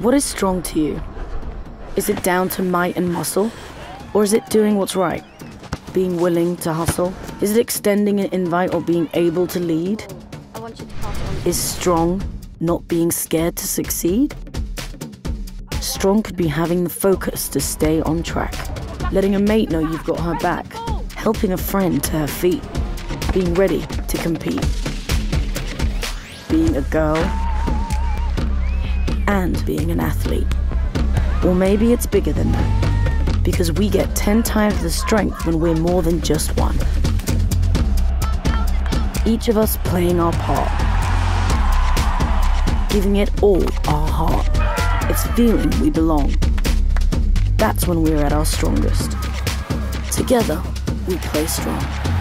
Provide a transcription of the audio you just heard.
What is strong to you? Is it down to might and muscle? Or is it doing what's right? Being willing to hustle? Is it extending an invite or being able to lead? I want you to pass on. Is strong not being scared to succeed? Strong could be having the focus to stay on track, letting a mate know you've got her back, helping a friend to her feet, being ready to compete, being a girl, and being an athlete. Or maybe it's bigger than that, because we get 10 times the strength when we're more than just one. Each of us playing our part, giving it all our heart. It's feeling we belong. That's when we're at our strongest. Together, we play strong.